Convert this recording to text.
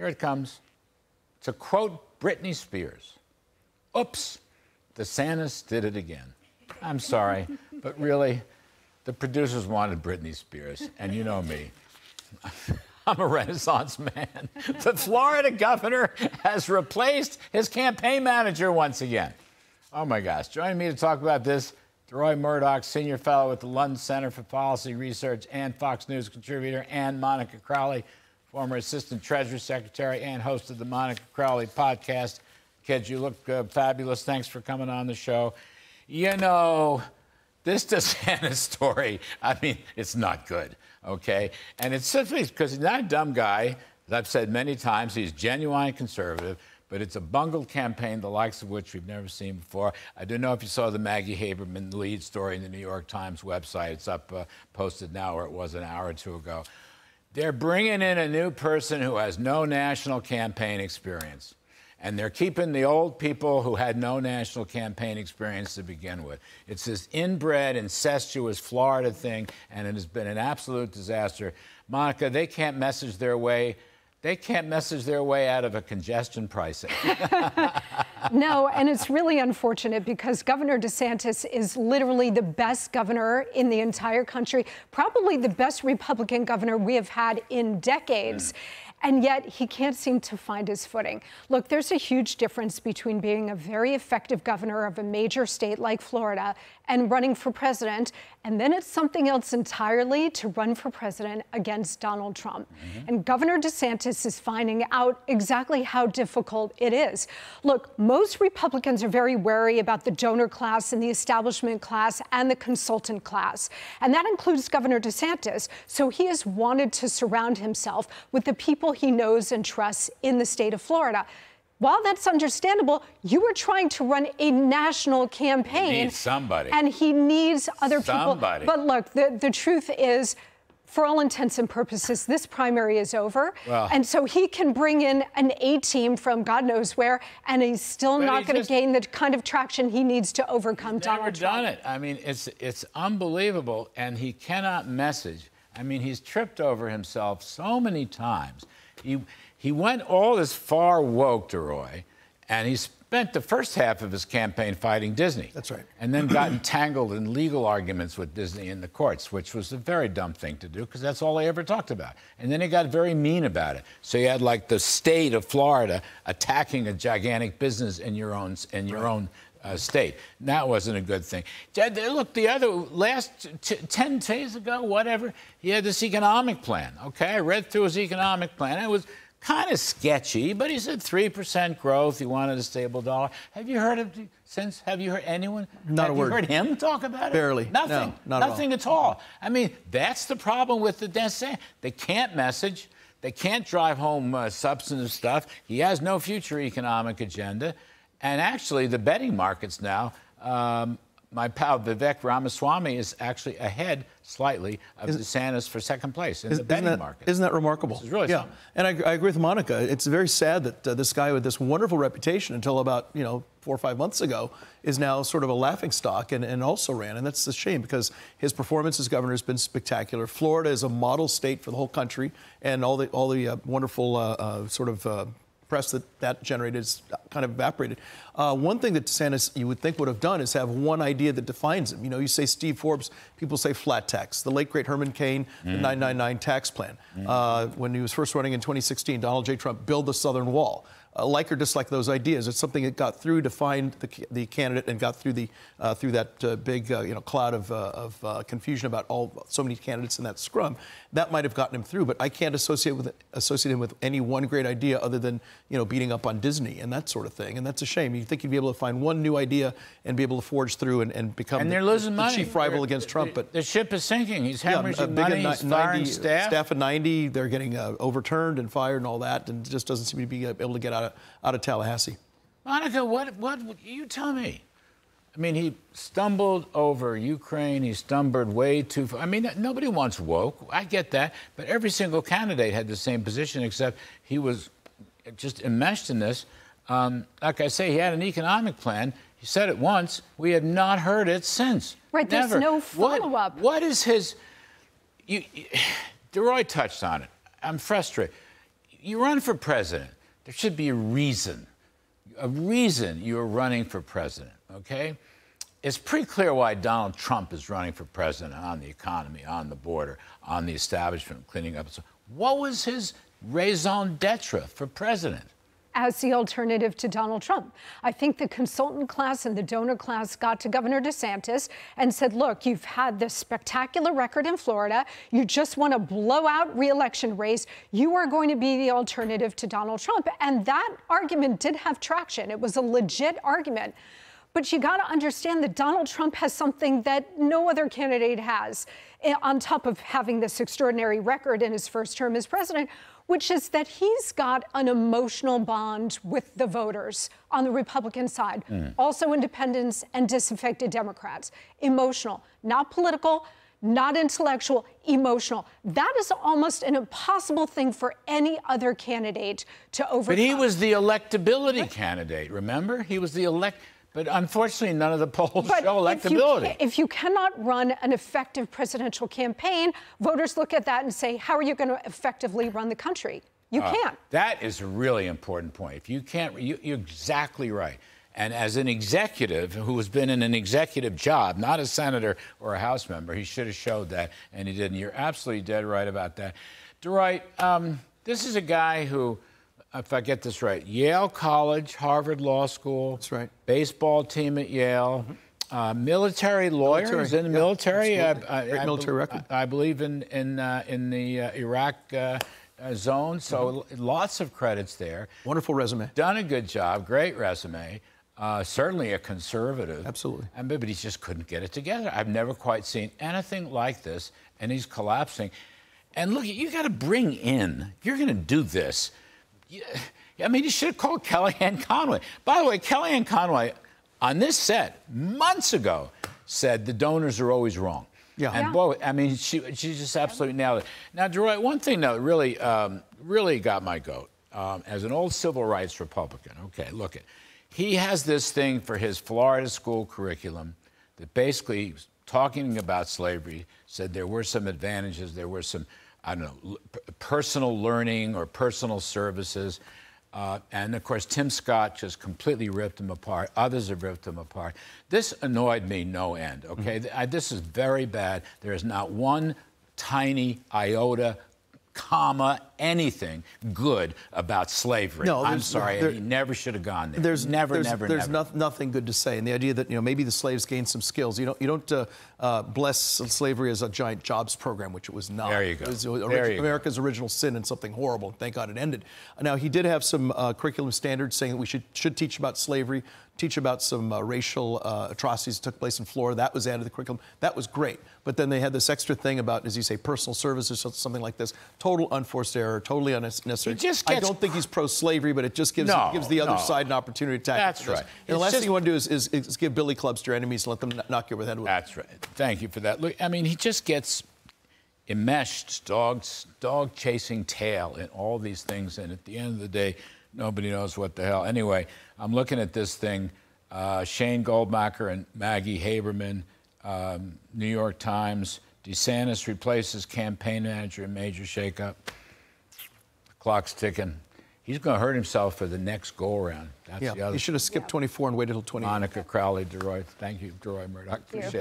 Here it comes. To quote Britney Spears, oops, DeSantis did it again. I'm sorry, but really, the producers wanted Britney Spears, and you know me. I'm a Renaissance man. The Florida governor has replaced his campaign manager once again. Oh my gosh. Joining me to talk about this, DeRoy Murdock, senior fellow at the London Center for Policy Research and Fox News contributor, and Monica Crowley, former assistant treasury secretary and host of the Monica Crowley podcast. Kids, you look uh, fabulous. Thanks for coming on the show. You know, this DeSantis story, I mean, it's not good, okay? And it's simply because he's not a dumb guy. As I've said many times, he's genuine conservative, but it's a bungled campaign, the likes of which we've never seen before. I don't know if you saw the Maggie Haberman lead story in the New York Times website. It's up, uh, posted now, or it was an hour or two ago. They're bringing in a new person who has no national campaign experience and they're keeping the old people who had no national campaign experience to begin with. It's this inbred, incestuous Florida thing, and it has been an absolute disaster. Monica, they can't message their way. They can't message their way out of a congestion pricing. no, and it's really unfortunate because Governor DeSantis is literally the best governor in the entire country, probably the best Republican governor we have had in decades. Mm and yet he can't seem to find his footing. Look, there's a huge difference between being a very effective governor of a major state like Florida and running for president, and then it's something else entirely to run for president against Donald Trump. Mm-hmm. And Governor DeSantis is finding out exactly how difficult it is. Look, most Republicans are very wary about the donor class and the establishment class and the consultant class, and that includes Governor DeSantis. So he has wanted to surround himself with the people he knows and trusts in the state of Florida. While that's understandable, you were trying to run a national campaign. He needs somebody. And he needs other somebody. people. But look, the, the truth is, for all intents and purposes, this primary is over. Well, and so he can bring in an A team from God knows where, and he's still not going to gain the kind of traction he needs to overcome he's Donald never Trump. done it. I mean, it's, it's unbelievable, and he cannot message. I mean, he's tripped over himself so many times. He, he went all this far woke, DeRoy, and he spent the first half of his campaign fighting Disney. That's right. And then got entangled in legal arguments with Disney in the courts, which was a very dumb thing to do because that's all they ever talked about. And then he got very mean about it. So you had like the state of Florida attacking a gigantic business in your own in your right. own uh, state. That wasn't a good thing. Look, the other last t- 10 days ago, whatever, he had this economic plan. Okay, I read through his economic plan. It was kind of sketchy, but he said 3% growth. He wanted a stable dollar. Have you heard of since? Have you heard anyone? Not have a word. you heard him talk about it? Barely. Nothing. No, Nothing at all. at all. I mean, that's the problem with the DeSantis. They can't message. They can't drive home uh, substantive stuff. He has no future economic agenda. And actually, the betting markets now, um, my pal Vivek Ramaswamy is actually ahead slightly of is, DeSantis for second place in is, the betting isn't that, market. Isn't that remarkable? Really yeah. Something. And I, I, agree with Monica. It's very sad that uh, this guy with this wonderful reputation until about, you know, four or five months ago is now sort of a laughing stock and, and also ran. And that's a shame because his performance as governor has been spectacular. Florida is a model state for the whole country and all the, all the uh, wonderful uh, uh sort of uh, press that that generated is kind of evaporated. Uh, one thing that DeSantis you would think would have done is have one idea that defines him. You know, you say Steve Forbes, people say flat tax. The late great Herman Cain, mm. the 999 tax plan. Mm. Uh, when he was first running in 2016, Donald J. Trump build the Southern Wall uh, like or dislike those ideas. It's something that got through to find the, the candidate and got through the uh, through that uh, big uh, you know cloud of, uh, of uh, confusion about all so many candidates in that scrum. That might have gotten him through, but I can't associate with associate him with any one great idea other than you know beating up on Disney and that sort of thing. And that's a shame. You think you'd be able to find one new idea and be able to forge through and, and become and they're losing the money. chief rival they're, against Trump. But the ship is sinking. He's hemorrhaging yeah, money. He's 90, staff. Staff at 90. They're getting overturned and fired and all that, and just doesn't seem to be able to get out of out of Tallahassee. Tallahassee. Monica, what, what, you tell me? I mean, he stumbled over Ukraine. He stumbled way too far. I mean, nobody wants woke. I get that. But every single candidate had the same position, except he was just enmeshed in this. Um, like I say, he had an economic plan. He said it once. We have not heard it since. Right, Never. there's no follow up. What, what is his. You, DeRoy touched on it. I'm frustrated you run for president. There should be a reason, a reason you're running for president, okay? It's pretty clear why Donald Trump is running for president on the economy, on the border, on the establishment, cleaning up. What was his raison d'etre for president? As the alternative to Donald Trump. I think the consultant class and the donor class got to Governor DeSantis and said, look, you've had this spectacular record in Florida. You just want to a blowout reelection race. You are going to be the alternative to Donald Trump. And that argument did have traction. It was a legit argument. But you got to understand that Donald Trump has something that no other candidate has, eh, on top of having this extraordinary record in his first term as president, which is that he's got an emotional bond with the voters on the Republican side, mm. also independents and disaffected Democrats. Emotional, not political, not intellectual, emotional. That is almost an impossible thing for any other candidate to overcome. But he was the electability candidate, remember? He was the elect. But unfortunately, none of the polls but show electability. If you, if you cannot run an effective presidential campaign, voters look at that and say, how are you going to effectively run the country? You uh, can't. That is a really important point. If you can't, you, you're exactly right. And as an executive who has been in an executive job, not a senator or a House member, he should have showed that, and he didn't. You're absolutely dead right about that. DeRoy, um, this is a guy who if I get this right, Yale College, Harvard Law School. That's right. Baseball team at Yale. Mm-hmm. Uh, military lawyer military. in the military. I, I, Great I, military record. I, believe in in uh, in the uh, Iraq uh, uh, zone. So mm-hmm. lots of credits there. Wonderful resume. Done a good job. Great resume. Uh, certainly a conservative. Absolutely. And, but he just couldn't get it together. I've never quite seen anything like this, and he's collapsing. And look, you got to bring in. If you're going to do this I mean, you should have called Kellyanne Conway. By the way, Kellyanne Conway on this set months ago said the donors are always wrong. Yeah. And yeah. boy, I mean, she, she just absolutely nailed it. Now, DeRoy, one thing that really, um, really got my goat um, as an old civil rights Republican. Okay, look at, he has this thing for his Florida school curriculum that basically, talking about slavery, said there were some advantages, there were some I don't know, personal learning or personal services. Uh, and of course, Tim Scott just completely ripped him apart. Others have ripped him apart. This annoyed me no end, okay? Mm-hmm. I, this is very bad. There is not one tiny iota comma, anything good about slavery. No, I'm sorry, there, he never should have gone there. There's never, there's, never, there's never. No, nothing good to say. And the idea that you know maybe the slaves gained some skills. You don't you don't uh, uh, bless slavery as a giant jobs program, which it was not. There you go. It was there you America's go. original sin and something horrible. Thank God it ended. Now he did have some uh, curriculum standards saying that we should should teach about slavery, teach about some uh, racial uh, atrocities that took place in Florida. That was added to the curriculum. That was great. But then they had this extra thing about, as you say, personal services, or something like this. Total unforced error, totally unnecessary. Gets... I don't think he's pro-slavery, but it just gives, no, gives the other no. side an opportunity to attack. That's right. And the last just... thing you want to do is, is, is, give billy clubs to your enemies and let them knock you over the head with That's right. Thank you for that. Look, I mean, he just gets enmeshed, dogs, dog chasing tail in all these things, and at the end of the day, nobody knows what the hell. Anyway, I'm looking at this thing. Uh, Shane Goldmacher and Maggie Haberman, um, New York Times. DeSantis replaces campaign manager in major shakeup. Clock's ticking. He's going to hurt himself for the next go around. That's yeah, the other. He should have skipped 24 and waited until 20. Monica Crowley, DeRoy. Thank you, DeRoy Murdock. Appreciate